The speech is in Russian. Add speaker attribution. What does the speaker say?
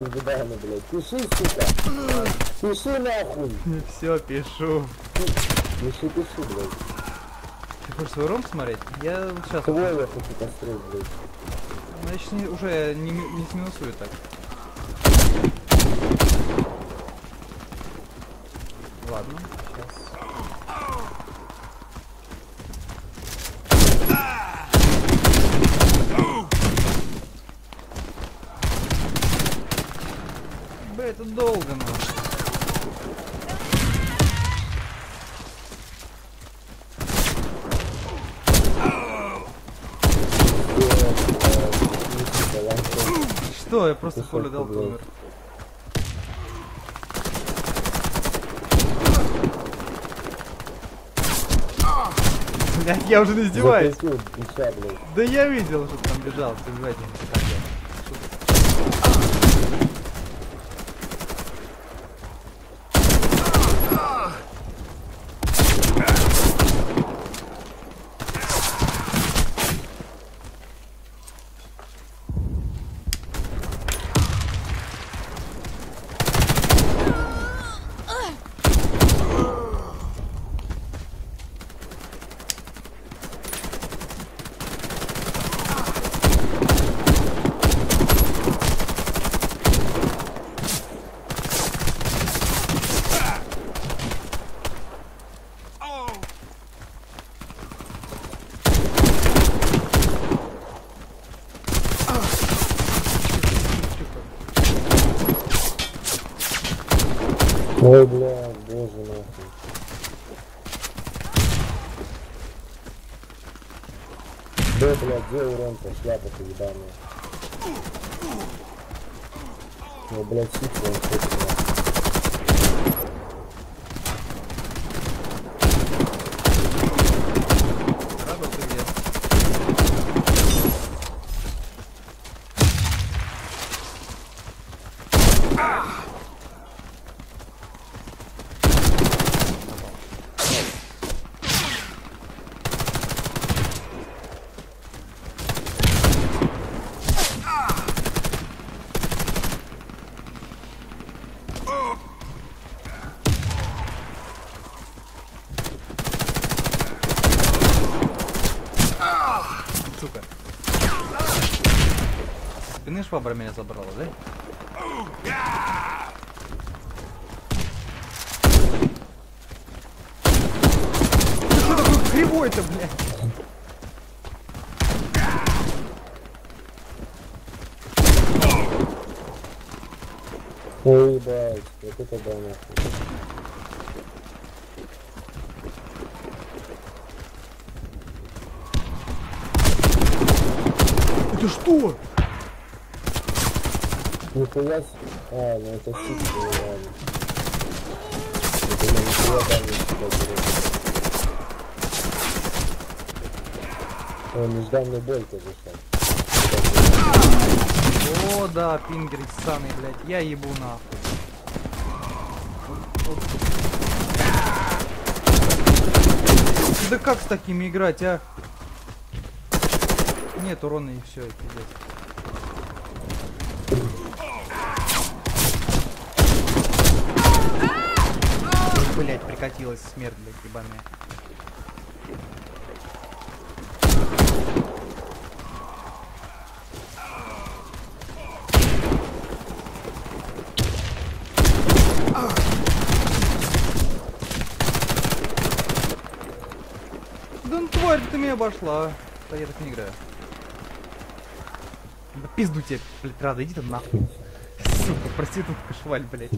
Speaker 1: Ожидаемо, блядь. Пиши, сука. Пиши нахуй.
Speaker 2: Все, пишу.
Speaker 1: Пиши, пиши, блядь.
Speaker 2: Ты хочешь свой ром смотреть? Я сейчас...
Speaker 1: Твой я хочу построить, блядь.
Speaker 2: Значит, не, уже не, не сминусую так. Ладно, сейчас. Долго надо. Что? Я просто
Speaker 1: сколько,
Speaker 2: дал умер. Блять, я уже не издеваюсь. Да я видел, что там бежал, ты блядь,
Speaker 1: Ой, блядь, боже нахуй. Да, блядь, где урон-то, шляпа-то ебаная. Ну, блядь, сик, он хочет, нахуй.
Speaker 2: Спины швабра меня забрала, да? Ты что такой кривой-то, блядь?
Speaker 1: Ой, ебать, вот это да, нахуй.
Speaker 2: Это что?
Speaker 1: Нихуя с... А, ну это сик, ну ладно. Это я нихуя не сюда беру. О, нежданный бой сейчас.
Speaker 2: О, да, пингер ссаный, блядь. Я ебу нахуй. Да как с такими играть, а? Нет урона и все, пиздец. Блять, прикатилась смерть, блядь, ебаная. Да ну тварь, ты меня обошла. Да я так не играю. Да пизду тебе, блядь, рада, иди ты нахуй. Сука, проститутка шваль, блядь.